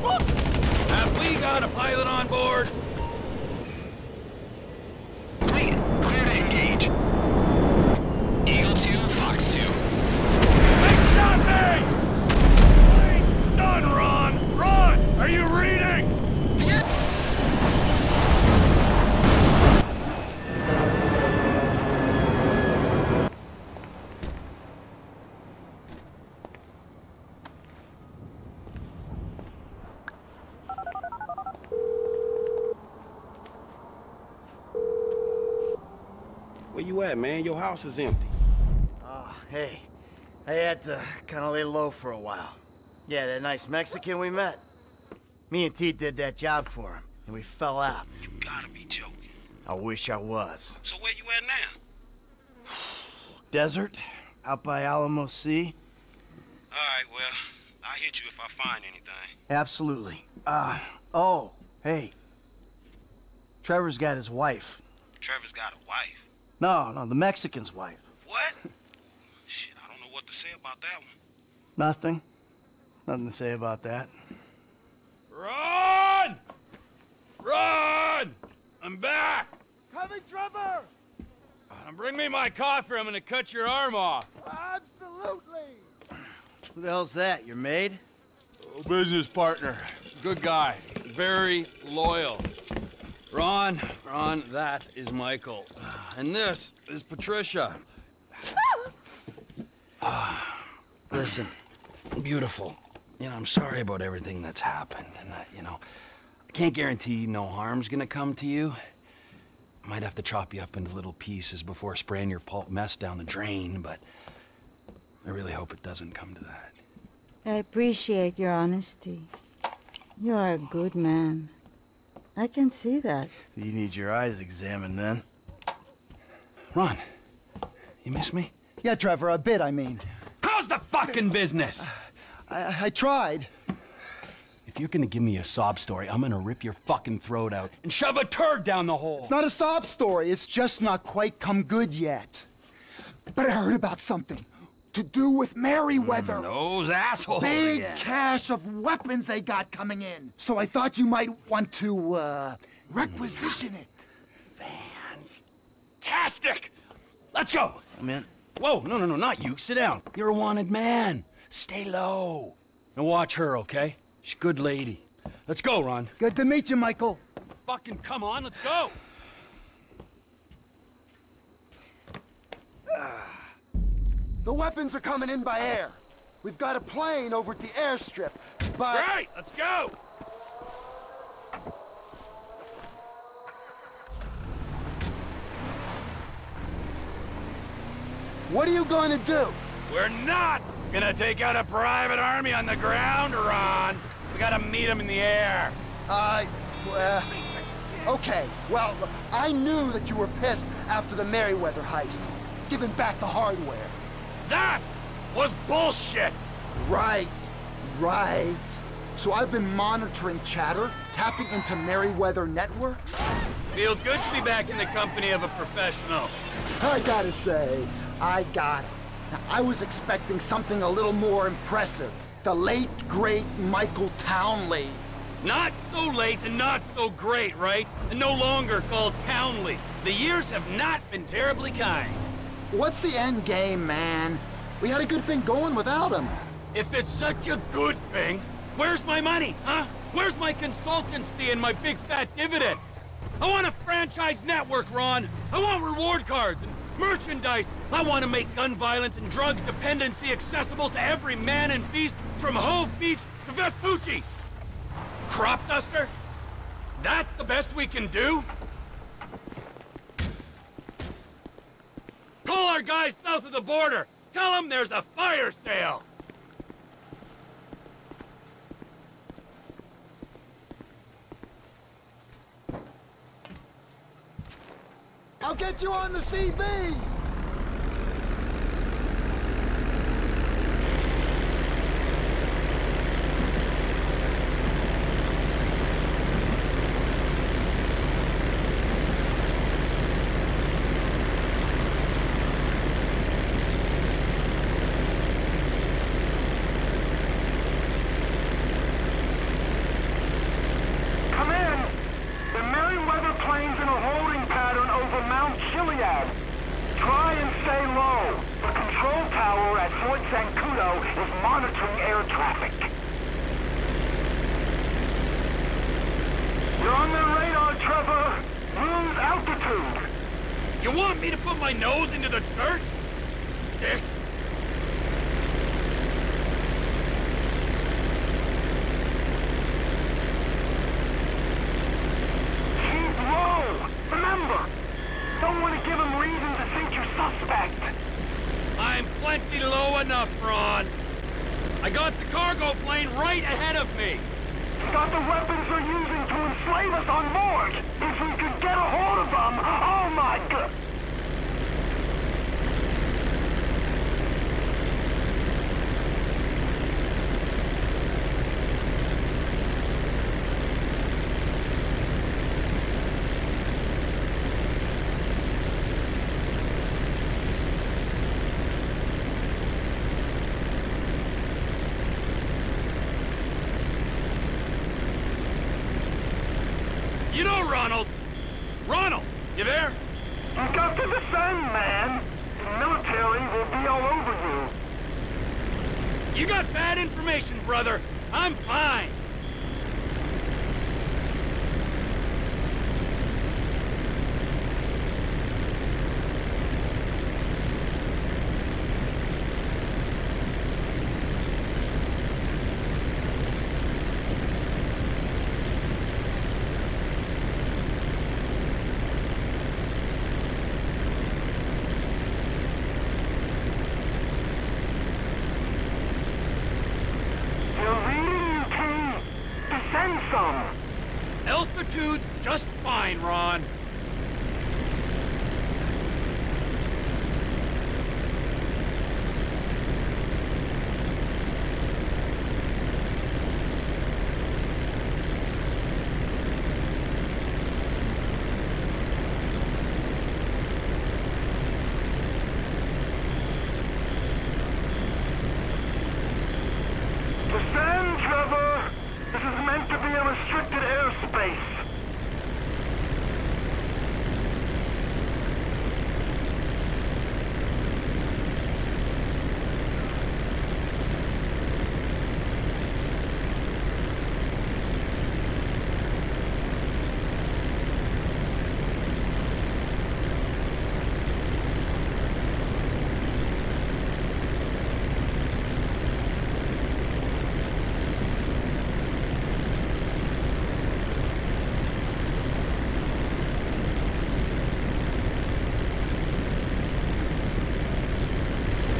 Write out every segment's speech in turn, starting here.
Fuck? Have we got a pilot on board? Lead, clear to engage. Eagle 2, Fox 2. They shot me! Plane's done, Ron! Ron, are you reading? Where you at, man? Your house is empty. Oh, hey. I had to kind of lay low for a while. Yeah, that nice Mexican we met. Me and T did that job for him, and we fell out. You gotta be joking. I wish I was. So where you at now? Desert, out by Alamo Sea. All right, well, I'll hit you if I find anything. Absolutely. Uh, oh, hey. Trevor's got his wife. Trevor's got a wife. No, no, the Mexican's wife. What? Shit, I don't know what to say about that one. Nothing. Nothing to say about that. Run! Run! I'm back! Coming, Trevor! Now bring me my coffee, I'm gonna cut your arm off. Absolutely! Who the hell's that? Your maid? Oh, business partner. Good guy. Very loyal. Ron, Ron, that is Michael. And this is Patricia. Ah, Listen, beautiful. You know, I'm sorry about everything that's happened. And, you know, I can't guarantee no harm's gonna come to you. I might have to chop you up into little pieces before spraying your pulp mess down the drain, but I really hope it doesn't come to that. I appreciate your honesty. You are a good man. I can see that. You need your eyes examined then. Ron, you miss me? Yeah, Trevor, a bit, I mean. How's the fucking business? I, I tried. If you're gonna give me a sob story, I'm gonna rip your fucking throat out and shove a turd down the hole. It's not a sob story, it's just not quite come good yet. But I heard about something to do with Merryweather. Those assholes Big again. cache of weapons they got coming in. So I thought you might want to, uh, requisition it. Fantastic! Let's go! I'm in. Whoa, no, no, no, not you. Sit down. You're a wanted man. Stay low. And watch her, okay? She's a good lady. Let's go, Ron. Good to meet you, Michael. Fucking come on, let's go! The weapons are coming in by air. We've got a plane over at the airstrip, but... Right, let's go! What are you going to do? We're not gonna take out a private army on the ground, Ron. We gotta meet them in the air. Uh, uh, okay. Well, I knew that you were pissed after the Merryweather heist, giving back the hardware. That was bullshit! Right, right. So I've been monitoring chatter, tapping into Merryweather networks. Feels good to be back in the company of a professional. I gotta say, I got it. Now, I was expecting something a little more impressive. The late, great Michael Townley. Not so late and not so great, right? And no longer called Townley. The years have not been terribly kind. What's the end game, man? We had a good thing going without him. If it's such a good thing, where's my money, huh? Where's my consultants fee and my big fat dividend? I want a franchise network, Ron. I want reward cards and merchandise. I want to make gun violence and drug dependency accessible to every man and beast from Hove Beach to Vespucci. Crop duster? That's the best we can do? Our guys south of the border. Tell them there's a fire sale. I'll get you on the CB! Ronald. Ronald, you there? You got to descend, man. The military will be all over you. You got bad information, brother. I'm fine. Altitude's just fine, Ron. Descend, Trevor. This is meant to be a restricted airspace.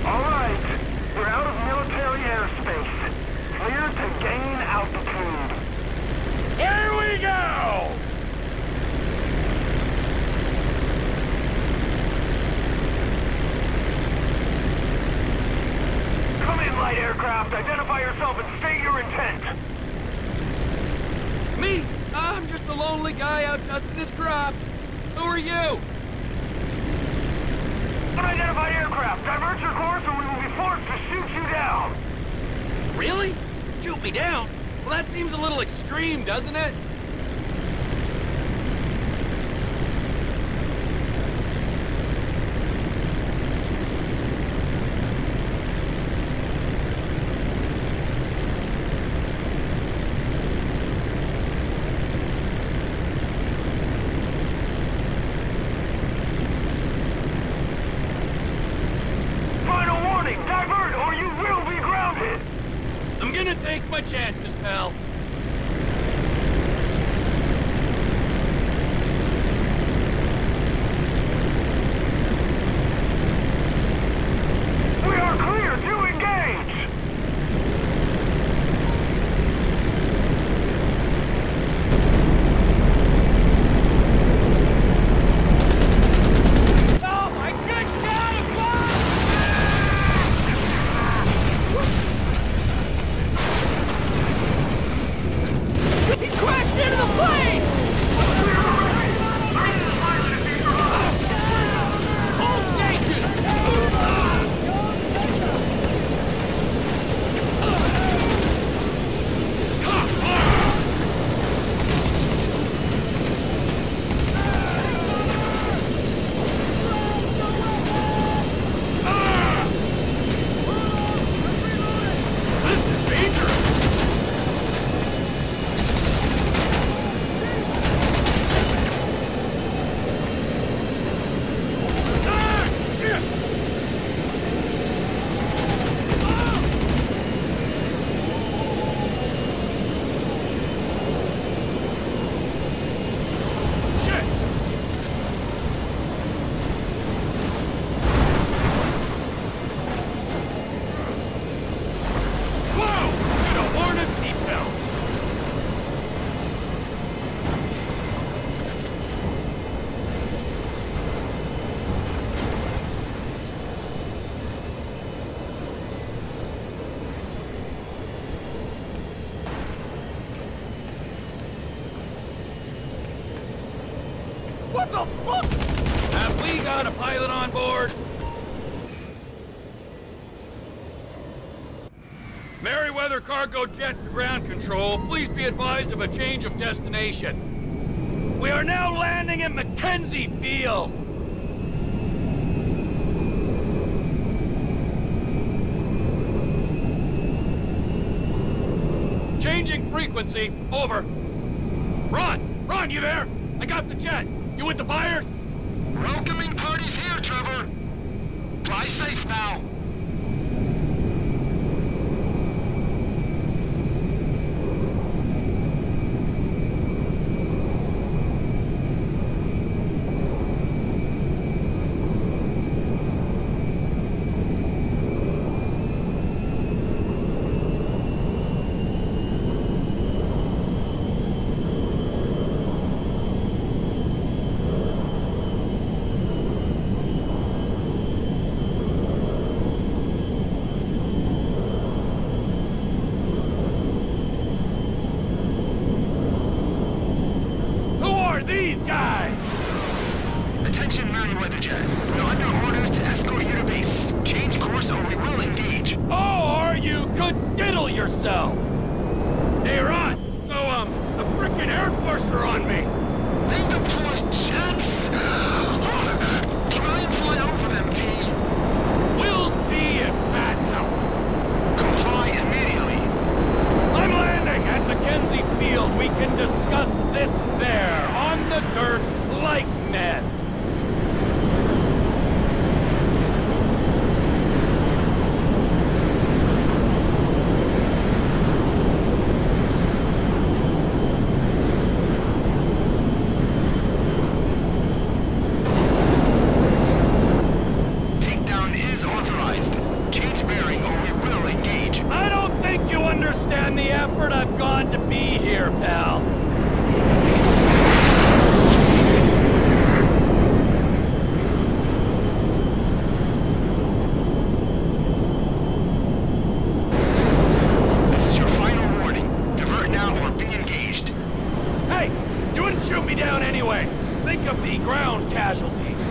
All right. We're out of military airspace. Clear to gain altitude. Here we go! Come in, light aircraft. Identify yourself and state your intent. Me? I'm just a lonely guy out dusting his crops. Who are you? Unidentified aircraft. Divert your course or we will be forced to shoot you down. Really? Shoot me down? Well, that seems a little extreme, doesn't it? Final warning. Divert or you will be grounded. I'm gonna take my chances, pal. We are clear to engage. Oh my good God! the fuck? Have we got a pilot on board? Merryweather cargo jet to ground control, please be advised of a change of destination. We are now landing at McKenzie Field. Changing frequency, over. Ron! Ron, you there? I got the jet. You with the buyers? Welcoming Trevor. Fly safe now. Who are these guys? Attention, Merryweather Jet. We're under orders to escort you to base. Change course or we will engage. Or you diddle yourself. Hey, Ron. So, um, the frickin' Air Force are on me. They deployed jets. Try and fly over them, T. We'll see if that helps. Comply immediately. I'm landing at McKenzie Field. We can discuss this there, on the dirt, like men. Takedown is authorized. Change bearing or we will engage. I don't think you understand the effort I've gone to be here, pal. This is your final warning. Divert now or be engaged. Hey, you wouldn't shoot me down anyway. Think of the ground casualties.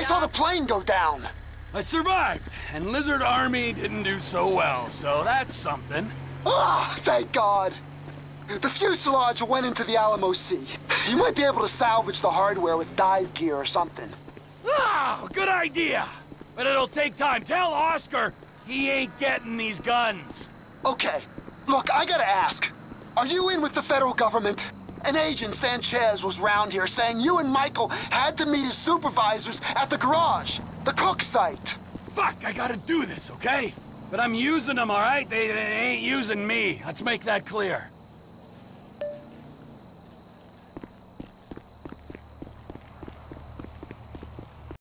I saw the plane go down. I survived, and Lizard Army didn't do so well, so that's something. Ah, thank God. The fuselage went into the Alamo Sea. You might be able to salvage the hardware with dive gear or something. Ah, good idea! But it'll take time. Tell Oscar he ain't getting these guns. Okay, look, I gotta ask. Are you in with the federal government? An agent, Sanchez, was round here saying you and Michael had to meet his supervisors at the garage, the cook site. Fuck, I gotta do this, okay? But I'm using them, all right? They, they ain't using me. Let's make that clear.